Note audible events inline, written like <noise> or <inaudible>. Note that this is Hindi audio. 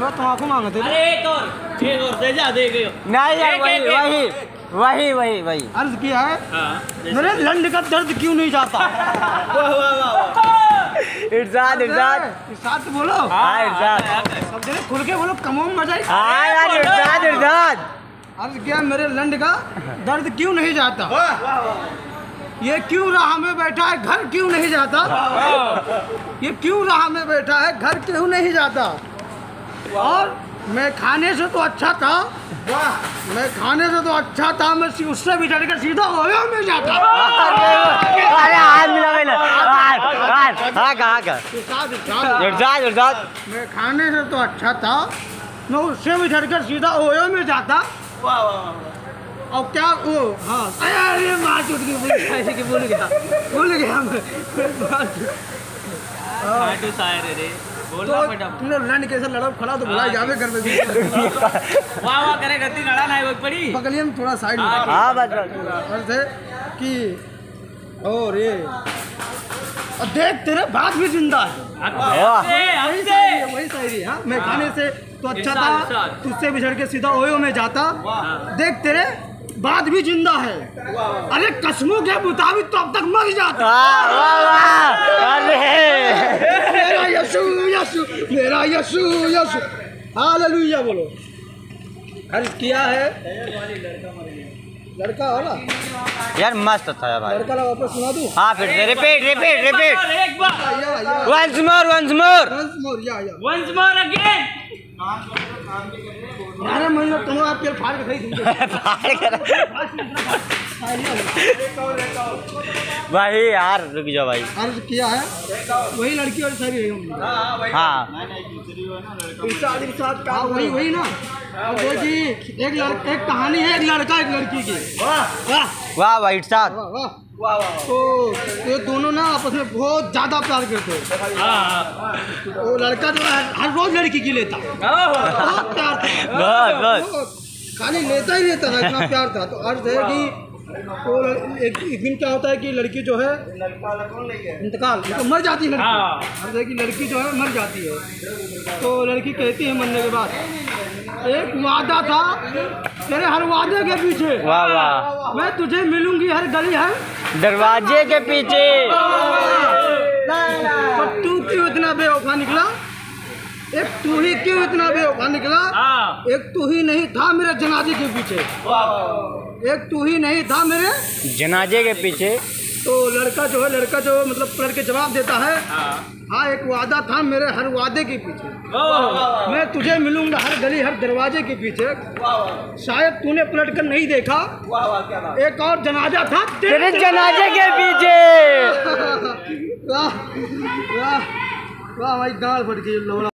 वो तम्बाकू मांगे थे। अरे एक और एक और दे जा दे गयो। नहीं यार वही। वही वही वही वही। अर्ज़ किया है? हाँ मेरे लंड का दर्द क्यों नहीं जाता? <laughs> वाह वाह वाह <laughs> इरशाद इरशाद। साथ बोलो। हाँ इरशाद। सब जने खुल के बोलो कमो मज़ा ही हाँ यार इरशाद इरशाद। अर्ज़ किया मेरे लंड का दर्द क्यों नहीं जाता? ये क्यों राह में बैठा है घर क्यों नहीं जाता? ये क्यों राह में बैठा है घर क्यों नहीं जाता? और मैं खाने से तो अच्छा था मैं खाने से तो अच्छा था मैं उससे भी चढ़कर सीधा ओयो में जाता अरे हाथ मिला हाँ कहाँ का मैं खाने से तो अच्छा था मैं उससे भी चढ़कर सीधा ओयो में जाता और क्या वो हाँ अरे अरे माँ चुट गई भूल गया ऐसे कि भूल गया भूल गया मैं है तो लंड कैसे लड़ा खड़ा तो बुला जावे घर में वाह वाह करे गति लड़ा ना पड़ी थोड़ा साइड में हाँ, हाँ बस बस है कि और ये और देख तेरे बात भी ज़िंदा है। वाह। शायरी है, है। हाँ? मैं खाने से तो अच्छा था। तुझसे बिछड़ के सीधा ओयो में जाता। देख तेरे बात भी ज़िंदा है। अरे कसमों के मुताबिक तो अब तक मर जाता। वाह वाह मेरा यशु यशु। हालेलुया बोलो। हल किया है। लड़का वाला? यार मस्त था यार भाई। लड़का वापस सुना दूँ? हाँ फिर रिपीट रिपीट रिपीट एक बार या या वंस मोर वंस मोर या या। वंस मोर अगेन अरे मैं तुम आप फाड़ के खरीद <laughs> भाई यार रुक जाओ भाई। अर्ज़ किया है वही लड़की और सारी है। हाँ हाँ वही वही ना? देखिए एक लड़का एक कहानी है एक लड़का एक लड़की की। वाह। वाह वाह वाह वाह। तो ये दोनों ना आपस में बहुत ज़्यादा प्यार करते हैं। हाँ वो लड़का जो है हर रोज लड़की की लेता। बहुत प्यार था। खाली लेता ही लेता था इतना प्यार था। तो अर्थ है कि वो एक, एक दिन क्या होता है कि लड़की जो है इंतकाल मतलब मर जाती है लड़की। हाँ। कि लड़की जो है मर जाती है। तो लड़की कहती है मरने के बाद एक वादा था तेरे हर वादे के पीछे। वाह वाह। मैं तुझे मिलूँगी हर गली हर दरवाजे के पीछे। पर तू क्यों इतना बेवफा निकला एक तू ही क्यों इतना बेवफा निकला? हाँ। एक तू ही नहीं था मेरे जनाजे के पीछे। एक तू ही नहीं था मेरे जनाजे के पीछे। तो लड़का जो है लड़का जो मतलब पलट के जवाब देता है हाँ। हाँ एक वादा था मेरे हर वादे के पीछे। मैं तुझे मिलूँगा हर गली हर दरवाजे के पीछे। शायद तूने पलट कर नहीं देखा। एक और जनाजा था तेरे जनाजे के पीछे। <laughs> वाह वाह वाह भाई गाल फट गई